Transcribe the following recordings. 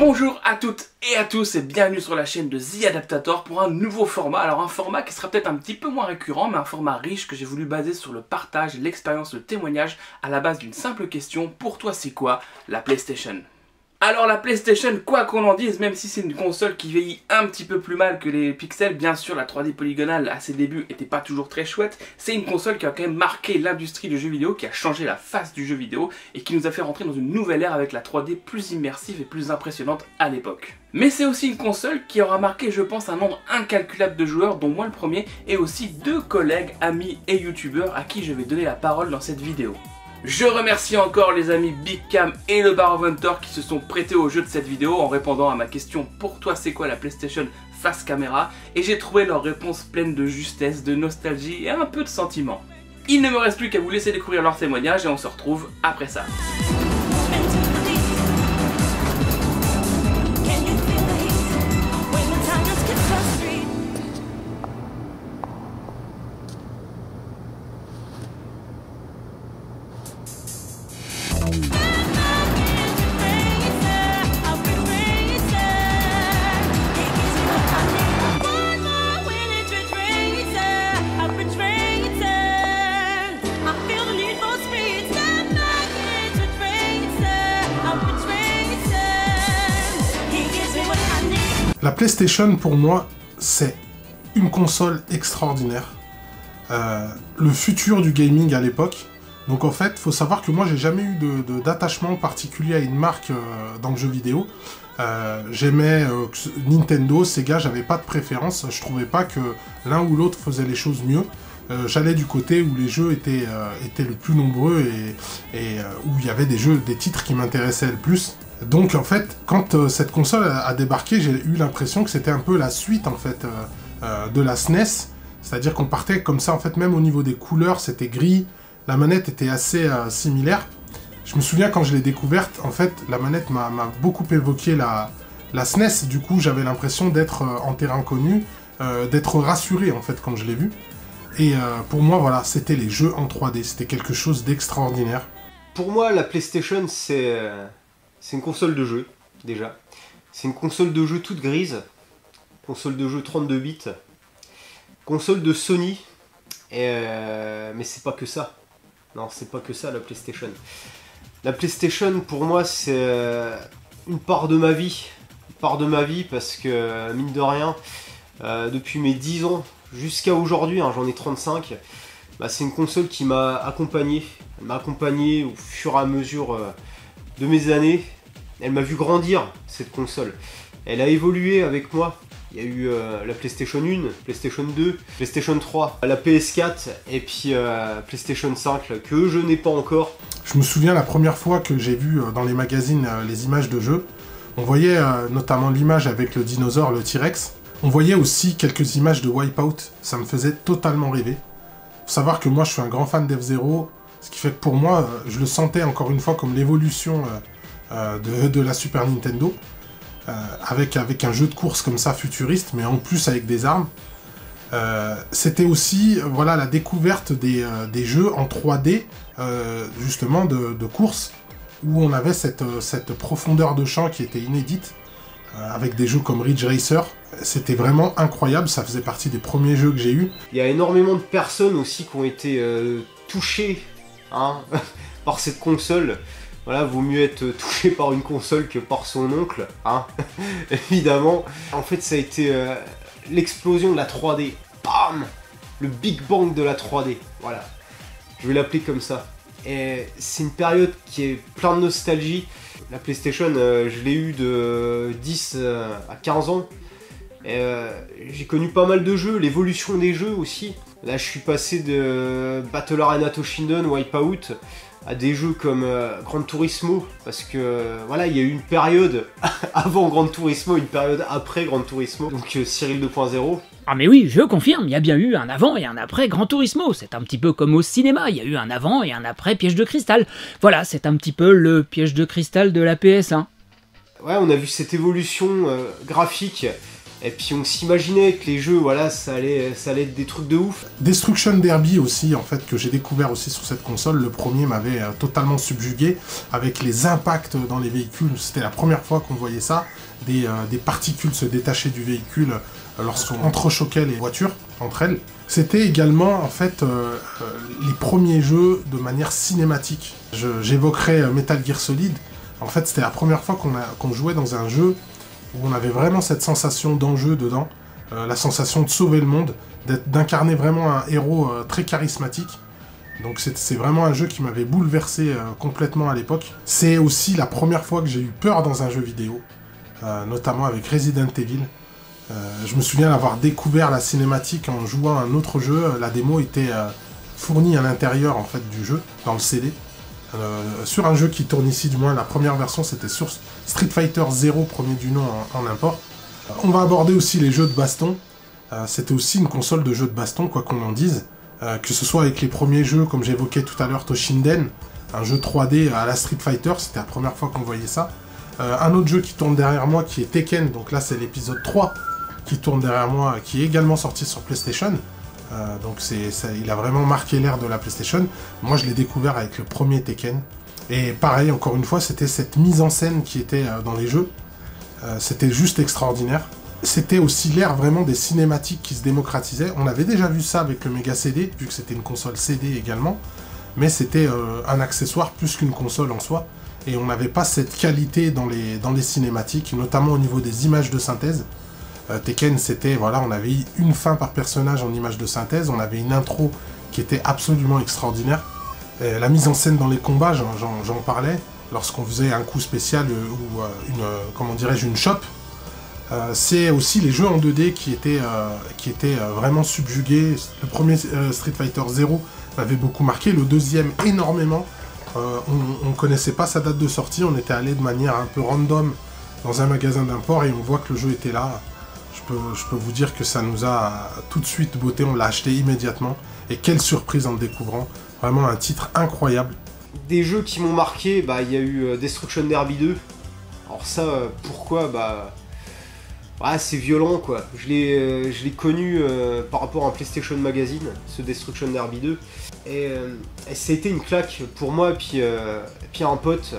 Bonjour à toutes et à tous et bienvenue sur la chaîne de The Adaptator pour un nouveau format. Alors un format qui sera peut-être un petit peu moins récurrent mais un format riche que j'ai voulu baser sur le partage, l'expérience, le témoignage à la base d'une simple question. Pour toi c'est quoi la PlayStation? Alors la PlayStation, quoi qu'on en dise, même si c'est une console qui vieillit un petit peu plus mal que les pixels, bien sûr la 3D polygonale à ses débuts était pas toujours très chouette, c'est une console qui a quand même marqué l'industrie du jeu vidéo, qui a changé la face du jeu vidéo et qui nous a fait rentrer dans une nouvelle ère avec la 3D plus immersive et plus impressionnante à l'époque. Mais c'est aussi une console qui aura marqué je pense un nombre incalculable de joueurs, dont moi le premier, et aussi deux collègues, amis et youtubeurs à qui je vais donner la parole dans cette vidéo. Je remercie encore les amis Big Cam et le Bar of Hunter qui se sont prêtés au jeu de cette vidéo en répondant à ma question pour toi c'est quoi la PlayStation face caméra? Et j'ai trouvé leurs réponses pleines de justesse, de nostalgie et un peu de sentiment. Il ne me reste plus qu'à vous laisser découvrir leurs témoignages et on se retrouve après ça. PlayStation, pour moi, c'est une console extraordinaire. Euh, le futur du gaming à l'époque. Donc en fait, faut savoir que moi, j'ai jamais eu d'attachement particulier à une marque euh, dans le jeu vidéo. Euh, j'aimais Nintendo, Sega, j'avais pas de préférence. Je trouvais pas que l'un ou l'autre faisait les choses mieux. J'allais du côté où les jeux étaient, étaient le plus nombreux et, et où il y avait des jeux, des titres qui m'intéressaient le plus. Donc en fait, quand euh, cette console a, débarqué, j'ai eu l'impression que c'était un peu la suite en fait euh, euh, de la SNES. C'est-à-dire qu'on partait comme ça, en fait, même au niveau des couleurs, c'était gris. La manette était assez similaire. Je me souviens quand je l'ai découverte, en fait, la manette m'a beaucoup évoqué la, la SNES. Du coup, j'avais l'impression d'être en terrain connu, d'être rassuré en fait quand je l'ai vu. Et pour moi, voilà, c'était les jeux en 3D. C'était quelque chose d'extraordinaire. Pour moi, la PlayStation, c'est c'est une console de jeu, déjà. C'est une console de jeu toute grise. Console de jeu 32 bits. Console de Sony. Euh, mais c'est pas que ça. Non, c'est pas que ça la PlayStation. La PlayStation, pour moi, c'est euh, une part de ma vie. Une part de ma vie parce que, mine de rien, euh, depuis mes 10 ans jusqu'à aujourd'hui, hein, j'en ai 35, bah, c'est une console qui m'a accompagné. Elle m'a accompagné au fur et à mesure de mes années. Elle m'a vu grandir, cette console. Elle a évolué avec moi. Il y a eu euh, la PlayStation 1, PlayStation 2, PlayStation 3, la PS4 et puis euh, PlayStation 5 que je n'ai pas encore. Je me souviens la première fois que j'ai vu euh, dans les magazines les images de jeux. On voyait notamment l'image avec le dinosaure, le T-Rex. On voyait aussi quelques images de Wipeout. Ça me faisait totalement rêver. Faut savoir que moi je suis un grand fan d'F-Zero. Ce qui fait que pour moi, je le sentais encore une fois comme l'évolution euh, de, la Super Nintendo. Euh, avec, avec un jeu de course comme ça futuriste, mais en plus avec des armes. Euh, c'était aussi voilà la découverte des, jeux en 3D justement de, course où on avait cette, cette, profondeur de champ qui était inédite avec des jeux comme Ridge Racer. C'était vraiment incroyable, ça faisait partie des premiers jeux que j'ai eu. Il y a énormément de personnes aussi qui ont été touchées hein, par cette console. Voilà, vaut mieux être touché par une console que par son oncle, hein, évidemment. En fait, ça a été euh, l'explosion de la 3D. Bam Le Big Bang de la 3D, voilà. Je vais l'appeler comme ça. Et c'est une période qui est plein de nostalgie. La PlayStation, euh, je l'ai eu de 10 euh, à 15 ans. j'ai connu pas mal de jeux, l'évolution des jeux aussi. Là, je suis passé de Battle Arena Toshinden, Wipeout, à des jeux comme euh, Gran Turismo, parce que voilà, il y a eu une période avant Gran Turismo, une période après Gran Turismo, donc euh, Cyril 2.0. Ah mais oui, je confirme, il y a bien eu un avant et un après Gran Turismo. C'est un petit peu comme au cinéma, il y a eu un avant et un après Piège de cristal. Voilà, c'est un petit peu le piège de cristal de la PS1. Ouais, on a vu cette évolution euh, graphique Et puis on s'imaginait que les jeux, voilà, ça allait, ça allait être des trucs de ouf. Destruction Derby aussi, en fait, que j'ai découvert aussi sur cette console. Le premier m'avait euh, totalement subjugué avec les impacts dans les véhicules. C'était la première fois qu'on voyait ça. Des, euh, des, particules se détachaient du véhicule euh, lorsqu'on entrechoquait les voitures entre elles. C'était également, en fait, les premiers jeux de manière cinématique. J'évoquerai Metal Gear Solid. En fait, c'était la première fois qu'on jouait dans un jeu où on avait vraiment cette sensation d'enjeu dedans, euh, la sensation de sauver le monde, d'incarner vraiment un héros euh, très charismatique. Donc c'est vraiment un jeu qui m'avait bouleversé euh, complètement à l'époque. C'est aussi la première fois que j'ai eu peur dans un jeu vidéo, notamment avec Resident Evil. je me souviens d'avoir découvert la cinématique en jouant à un autre jeu. La démo était fournie à l'intérieur en fait du jeu, dans le CD. Sur un jeu qui tourne ici, du moins la première version, c'était sur Street Fighter 0, premier du nom en, import. On va aborder aussi les jeux de baston. Euh, c'était aussi une console de jeux de baston, quoi qu'on en dise. Euh, que ce soit avec les premiers jeux, comme j'évoquais tout à l'heure, Toshinden, un jeu 3D à la Street Fighter, c'était la première fois qu'on voyait ça. Euh, un autre jeu qui tourne derrière moi, qui est Tekken, donc là c'est l'épisode 3 qui tourne derrière moi, qui est également sorti sur PlayStation. Donc c'est, il a vraiment marqué l'ère de la PlayStation. Moi je l'ai découvert avec le premier Tekken, et pareil, encore une fois, c'était cette mise en scène qui était euh, dans les jeux. Euh, c'était juste extraordinaire. C'était aussi l'ère vraiment des cinématiques qui se démocratisaient. On avait déjà vu ça avec le Mega CD, vu que c'était une console CD également. Mais c'était euh, un accessoire plus qu'une console en soi. Et on n'avait pas cette qualité dans les cinématiques, notamment au niveau des images de synthèse. Tekken, c'était, voilà, on avait une fin par personnage en images de synthèse, on avait une intro qui était absolument extraordinaire. Euh, la mise en scène dans les combats, j'en parlais, lorsqu'on faisait un coup spécial euh, ou euh, une, comment dirais-je, une shop. c'est aussi les jeux en 2D qui étaient, vraiment subjugués. Le premier Street Fighter 0 m'avait beaucoup marqué, le deuxième énormément. on ne connaissait pas sa date de sortie, on était allé de manière un peu random dans un magasin d'import et on voit que le jeu était là. Je peux, vous dire que ça nous a tout de suite beauté, on l'a acheté immédiatement. Et quelle surprise en le découvrant. Vraiment un titre incroyable. Des jeux qui m'ont marqué, bah il y a eu euh, Destruction Derby 2. Alors ça, euh, pourquoi Bah ah, c'est violent quoi. Je l'ai, euh, connu par rapport à un PlayStation Magazine, ce Destruction Derby 2. Et, été une claque pour moi, et puis, puis un pote,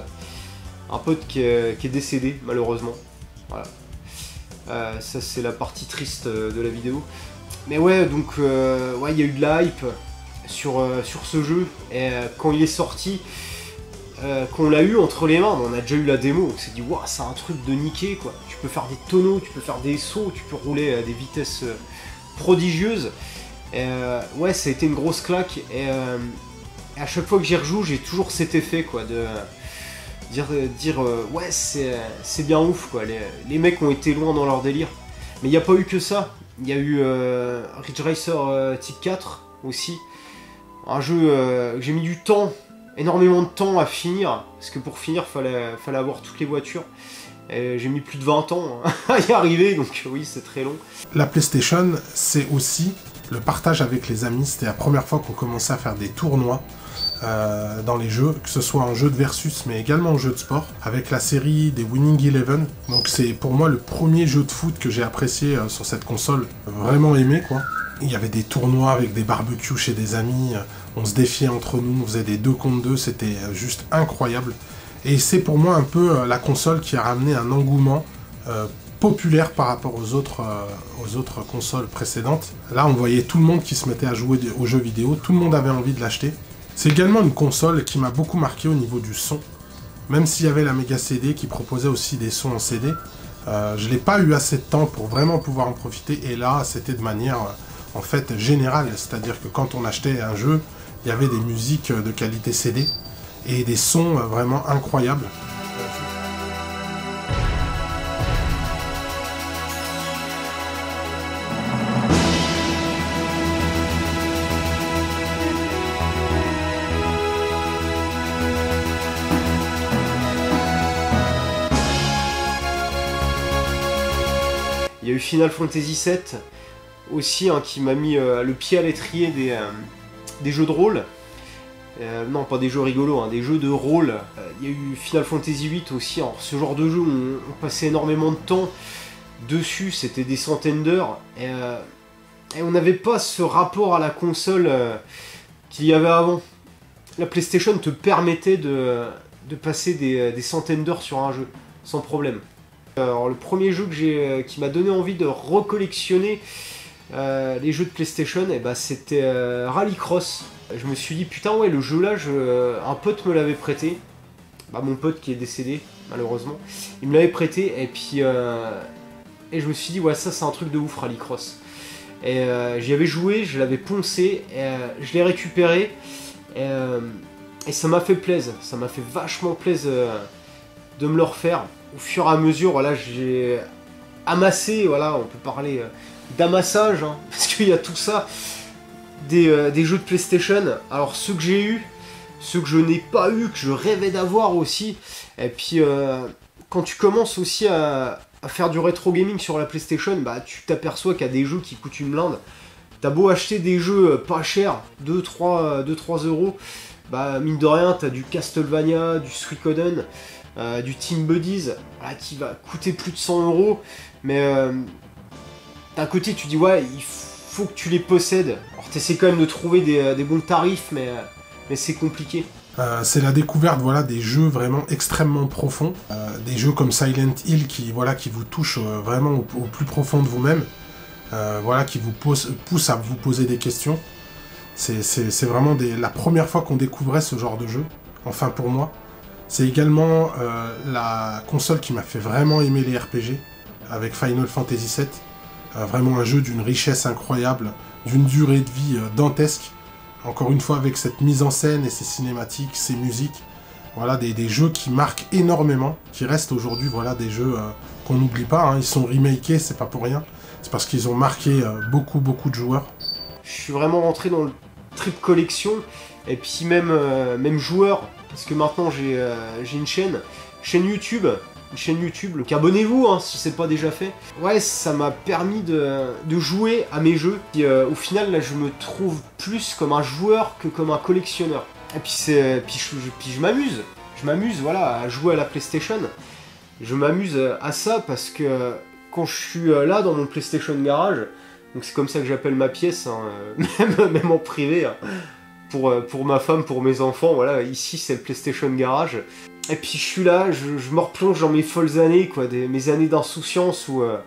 un pote qui est, décédé malheureusement. Voilà. Ça c'est la partie triste de la vidéo. Mais ouais, donc ouais, il y a eu de la hype sur, euh, ce jeu. Et euh, quand il est sorti, euh, qu'on l'a eu entre les mains, on a déjà eu la démo, on s'est dit, waouh, c'est un truc de niquer quoi. Tu peux faire des tonneaux, tu peux faire des sauts, tu peux rouler à des vitesses prodigieuses. Et, ouais, ça a été une grosse claque. Et à chaque fois que j'y rejoue, j'ai toujours cet effet quoi de dire, dire ouais, c'est bien ouf quoi. Les, les, mecs ont été loin dans leur délire. Mais il n'y a pas eu que ça. Il y a eu Ridge Racer Type 4 aussi, un jeu euh, que j'ai mis du temps, énormément de temps à finir, parce que pour finir, fallait, fallait avoir toutes les voitures. J'ai mis plus de 20 ans hein, à y arriver, donc oui, c'est très long. La PlayStation, c'est aussi le partage avec les amis. C'était la première fois qu'on commençait à faire des tournois. Euh, dans les jeux, que ce soit en jeu de versus mais également en jeu de sport, avec la série des Winning Eleven. Donc c'est pour moi le premier jeu de foot que j'ai apprécié euh, sur cette console, vraiment aimé quoi. Il y avait des tournois avec des barbecues chez des amis, on se défiait entre nous, on faisait des deux contre deux, c'était juste incroyable. Et c'est pour moi un peu euh, la console qui a ramené un engouement euh, populaire par rapport euh, aux autres consoles précédentes. Là, on voyait tout le monde qui se mettait à jouer aux jeux vidéo, tout le monde avait envie de l'acheter. C'est également une console qui m'a beaucoup marqué au niveau du son. Même s'il y avait la Mega CD qui proposait aussi des sons en CD, je n'ai pas eu assez de temps pour vraiment pouvoir en profiter. Et là, c'était de manière en fait générale, c'est-à-dire que quand on achetait un jeu, il y avait des musiques de qualité CD et des sons vraiment incroyables. Final Fantasy VII aussi hein, qui m'a mis euh, le pied à l'étrier des, euh, des, jeux de rôle. Euh, non, pas des jeux rigolos, hein, des jeux de rôle. Il y a eu Final Fantasy VIII aussi. Ce genre de jeu, on, passait énormément de temps dessus, c'était des centaines d'heures. Et, et on n'avait pas ce rapport à la console qu'il y avait avant. La PlayStation te permettait de, de passer des, des centaines d'heures sur un jeu, sans problème. Alors le premier jeu euh, qui m'a donné envie de recollectionner euh, les jeux de PlayStation, et bah, c'était euh, Rallycross. Je me suis dit putain ouais le jeu là, un pote me l'avait prêté. Bah, mon pote qui est décédé malheureusement, il me l'avait prêté et puis euh, et je me suis dit ouais ça c'est un truc de ouf Rallycross. Et euh, j'y avais joué, je l'avais poncé, et, euh, je l'ai récupéré et, euh, et ça m'a fait plaisir, ça m'a fait vachement plaisir euh, de me le refaire. Au fur et à mesure, voilà, j'ai amassé, voilà, on peut parler euh, d'amassage, hein, parce qu'il y a tout ça, des, euh, des jeux de PlayStation. Alors ceux que j'ai eu, ceux que je n'ai pas eu, que je rêvais d'avoir aussi. Et puis euh, quand tu commences aussi à, faire du rétro gaming sur la PlayStation, bah tu t'aperçois qu'il y a des jeux qui coûtent une blinde. T'as beau acheter des jeux pas chers, 2-3 euros, bah mine de rien, t'as du Castlevania, du Suikoden, euh, du Team Buddies, voilà, qui va coûter plus de 100 euros. Mais euh, d'un côté, tu dis ouais, il faut que tu les possèdes. Alors t'essaies quand même de trouver des, euh, bons tarifs, mais, c'est compliqué. C'est la découverte voilà, des jeux vraiment extrêmement profonds, des jeux comme Silent Hill qui, voilà, qui vous touchent vraiment au, plus profond de vous-même, voilà, qui vous pose- poussent à vous poser des questions. C'est vraiment la première fois qu'on découvrait ce genre de jeu, enfin pour moi. C'est également euh, la console qui m'a fait vraiment aimer les RPG, avec Final Fantasy VII. Euh, vraiment un jeu d'une richesse incroyable, d'une durée de vie euh, dantesque. Encore une fois, avec cette mise en scène et ces cinématiques, ces musiques, voilà, des, jeux qui marquent énormément, qui restent aujourd'hui, voilà, des jeux qu'on n'oublie pas. hein. Ils sont remakés, c'est pas pour rien. C'est parce qu'ils ont marqué beaucoup, beaucoup de joueurs. Je suis vraiment rentré dans le trip collection, et puis même, même joueur, parce que maintenant j'ai euh, j'ai une chaîne, chaîne YouTube, une chaîne YouTube, donc abonnez-vous hein, si c'est pas déjà fait. Ouais, ça m'a permis de, jouer à mes jeux, et euh, au final là je me trouve plus comme un joueur que comme un collectionneur. Et puis puis je, puis je m'amuse, je m'amuse voilà à jouer à la PlayStation. Je m'amuse à ça parce que quand je suis euh, là dans mon PlayStation Garage, donc c'est comme ça que j'appelle ma pièce, hein, euh, même, même en privé, hein, pour, euh, pour ma femme, pour mes enfants, voilà, ici c'est le PlayStation Garage. Et puis je suis là, je, me replonge dans mes folles années, quoi, mes années d'insouciance où, euh,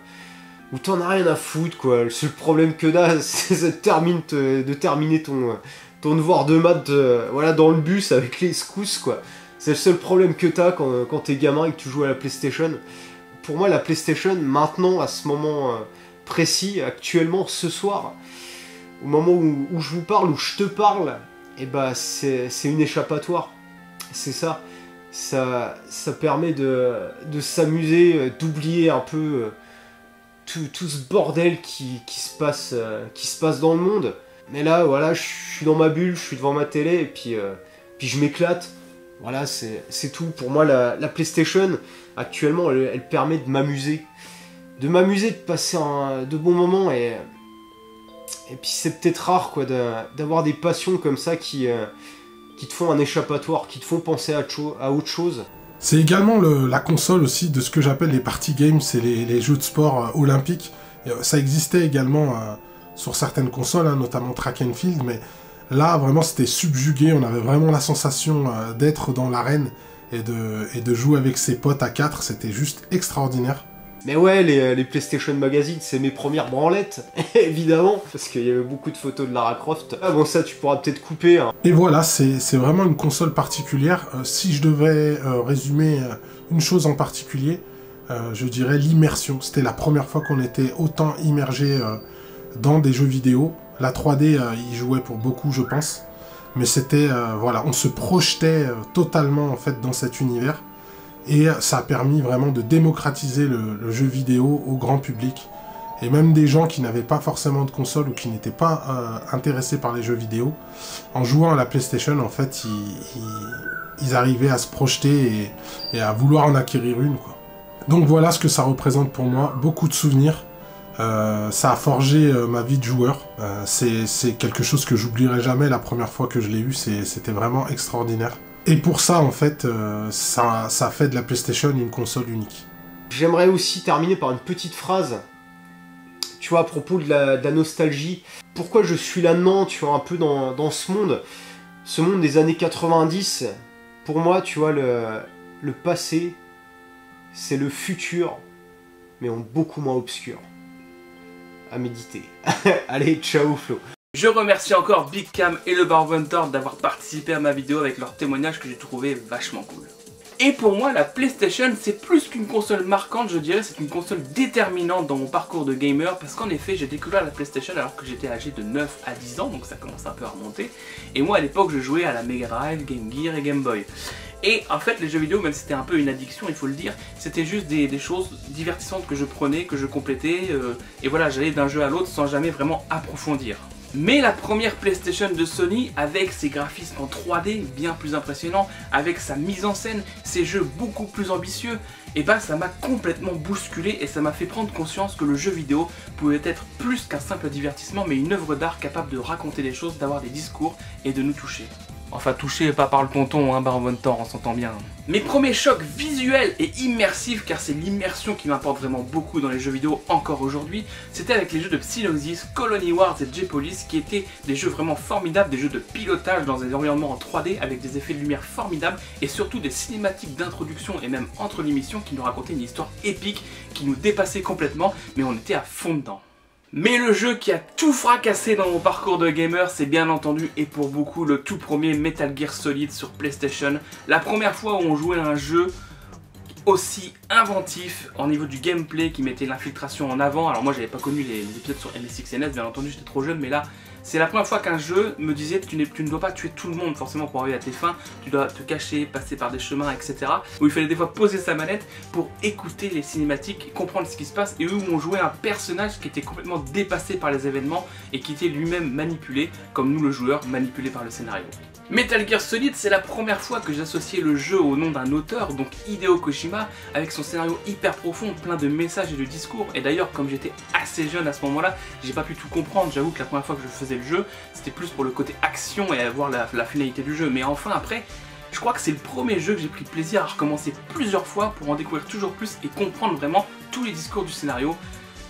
où t'en as rien à foutre, quoi. Le seul problème que t'as, c'est de, termine- te- de terminer ton, ton devoir de maths euh, voilà, dans le bus avec les secousses, quoi. C'est le seul problème que t'as quand, quand t'es gamin et que tu joues à la PlayStation. Pour moi, la PlayStation, maintenant, à ce moment euh, précis, actuellement, ce soir, au moment où je vous parle, où je te parle, et bah c'est une échappatoire. C'est ça. Ça, permet de, s'amuser, euh, d'oublier un peu euh, tout, tout ce bordel qui, qui se passe, euh, qui se passe dans le monde. Mais là, voilà, je suis dans ma bulle, je suis devant ma télé, et puis, je m'éclate. Voilà, c'est tout. Pour moi, la, la PlayStation, actuellement, elle, permet de m'amuser. De m'amuser, de passer de bons moments, et, et puis c'est peut-être rare, quoi, d'avoir des passions comme ça qui, euh, qui te font un échappatoire, qui te font penser à, autre chose. C'est également le- la console aussi de ce que j'appelle les party games, c'est les, jeux de sport euh, olympiques. Euh, ça existait également sur certaines consoles, hein, notamment track and field, mais là vraiment c'était subjugué, on avait vraiment la sensation d'être dans l'arène et de, et de jouer avec ses potes à 4, c'était juste extraordinaire. Mais ouais, les, les PlayStation Magazine, c'est mes premières branlettes, évidemment, parce qu'il y avait beaucoup de photos de Lara Croft. Ah bon, ça, tu pourras peut-être couper. hein. Et voilà, c'est vraiment une console particulière. Euh, si je devais euh, résumer euh, une chose en particulier, euh, je dirais l'immersion. C'était la première fois qu'on était autant immergé euh, dans des jeux vidéo. La 3D euh, y jouait pour beaucoup, je pense. Mais c'était, euh, voilà, on se projetait euh, totalement en fait dans cet univers. Et ça a permis vraiment de démocratiser le, jeu vidéo au grand public. Et même des gens qui n'avaient pas forcément de console ou qui n'étaient pas euh, intéressés par les jeux vidéo, en jouant à la PlayStation, en fait, ils, arrivaient à se projeter et, à vouloir en acquérir une. Donc voilà ce que ça représente pour moi, beaucoup de souvenirs. Euh, ça a forgé euh, ma vie de joueur. C'est quelque chose que j'oublierai jamais la première fois que je l'ai eu. C'était vraiment extraordinaire. Et pour ça, en fait, euh, ça, fait de la PlayStation une console unique. J'aimerais aussi terminer par une petite phrase, tu vois, à propos de la, nostalgie. Pourquoi je suis là-dedans, tu vois, un peu dans, dans, ce monde, ce monde des années 90. Pour moi, tu vois, le, le passé, c'est le futur, mais en beaucoup moins obscur. À méditer. Allez, ciao Flo. Je remercie encore Big Cam et le Barbentor d'avoir participé à ma vidéo avec leur témoignage que j'ai trouvé vachement cool. Et pour moi, la PlayStation, c'est plus qu'une console marquante, je dirais, c'est une console déterminante dans mon parcours de gamer, parce qu'en effet, j'ai découvert la PlayStation alors que j'étais âgé de 9 à 10 ans, donc ça commence un peu à remonter. Et moi, à l'époque, je jouais à la Mega Drive, Game Gear et Game Boy. Et en fait, les jeux vidéo, même si c'était un peu une addiction, il faut le dire, c'était juste des, choses divertissantes que je prenais, que je complétais, euh, et voilà, j'allais d'un jeu à l'autre sans jamais vraiment approfondir. Mais la première PlayStation de Sony, avec ses graphismes en 3D bien plus impressionnants, avec sa mise en scène, ses jeux beaucoup plus ambitieux, et bah ça m'a complètement bousculé et ça m'a fait prendre conscience que le jeu vidéo pouvait être plus qu'un simple divertissement mais une œuvre d'art capable de raconter des choses, d'avoir des discours et de nous toucher. Enfin, touché pas par le tonton, hein, Baron Von on s'entend bien. Mes premiers chocs visuels et immersifs, car c'est l'immersion qui m'importe vraiment beaucoup dans les jeux vidéo encore aujourd'hui, c'était avec les jeux de Psylogis, Colony Wars et J-Police, qui étaient des jeux vraiment formidables, des jeux de pilotage dans des environnements en 3D avec des effets de lumière formidables et surtout des cinématiques d'introduction et même entre l'émission qui nous racontaient une histoire épique qui nous dépassait complètement, mais on était à fond dedans. Mais le jeu qui a tout fracassé dans mon parcours de gamer, c'est bien entendu et pour beaucoup le tout premier Metal Gear Solid sur PlayStation. La première fois où on jouait un jeu aussi inventif en niveau du gameplay qui mettait l'infiltration en avant. Alors moi j'avais pas connu les, épisodes sur MSX bien entendu j'étais trop jeune mais là c'est la première fois qu'un jeu me disait tu, tu ne dois pas tuer tout le monde forcément pour arriver à tes fins, tu dois te cacher, passer par des chemins, etc. Où il fallait des fois poser sa manette pour écouter les cinématiques, comprendre ce qui se passe et où on jouait un personnage qui était complètement dépassé par les événements et qui était lui-même manipulé, comme nous le joueur, manipulé par le scénario. Metal Gear Solid, c'est la première fois que j'associais le jeu au nom d'un auteur, donc Hideo Kojima, avec son scénario hyper profond, plein de messages et de discours. Et d'ailleurs, comme j'étais assez jeune à ce moment-là, j'ai pas pu tout comprendre. J'avoue que la première fois que je faisais le jeu, c'était plus pour le côté action et avoir la, la finalité du jeu. Mais enfin, après, je crois que c'est le premier jeu que j'ai pris plaisir à recommencer plusieurs fois pour en découvrir toujours plus et comprendre vraiment tous les discours du scénario.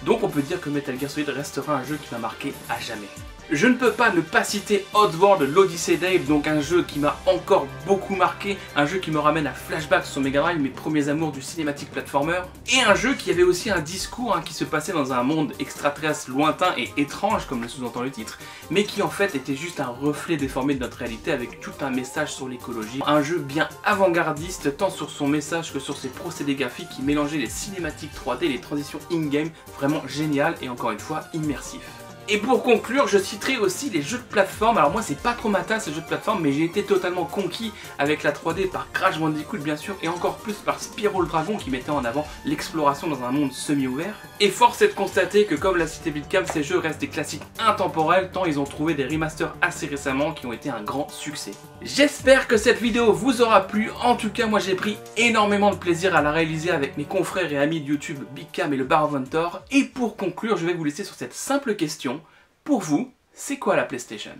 Donc on peut dire que Metal Gear Solid restera un jeu qui m'a marqué à jamais. Je ne peux pas ne pas citer Oddworld l'Odyssey Dave, donc un jeu qui m'a encore beaucoup marqué, un jeu qui me ramène à flashback sur Mega Drive, mes premiers amours du cinématique platformer, et un jeu qui avait aussi un discours hein, qui se passait dans un monde extraterrestre lointain et étrange, comme le sous-entend le titre, mais qui en fait était juste un reflet déformé de notre réalité avec tout un message sur l'écologie. Un jeu bien avant-gardiste, tant sur son message que sur ses procédés graphiques qui mélangeaient les cinématiques 3D et les transitions in-game, vraiment génial et encore une fois immersif. Et pour conclure, je citerai aussi les jeux de plateforme. Alors moi, c'est pas trop ma tasse, ces jeux de plateforme, mais j'ai été totalement conquis avec la 3D par Crash Bandicoot, bien sûr, et encore plus par Spyro le Dragon qui mettait en avant l'exploration dans un monde semi-ouvert. Et force est de constater que, comme l'a cité Bitcam, ces jeux restent des classiques intemporels, tant ils ont trouvé des remasters assez récemment qui ont été un grand succès. J'espère que cette vidéo vous aura plu. En tout cas, moi, j'ai pris énormément de plaisir à la réaliser avec mes confrères et amis de YouTube, Bitcam et le Bar of Et pour conclure, je vais vous laisser sur cette simple question. Pour vous, c'est quoi la PlayStation?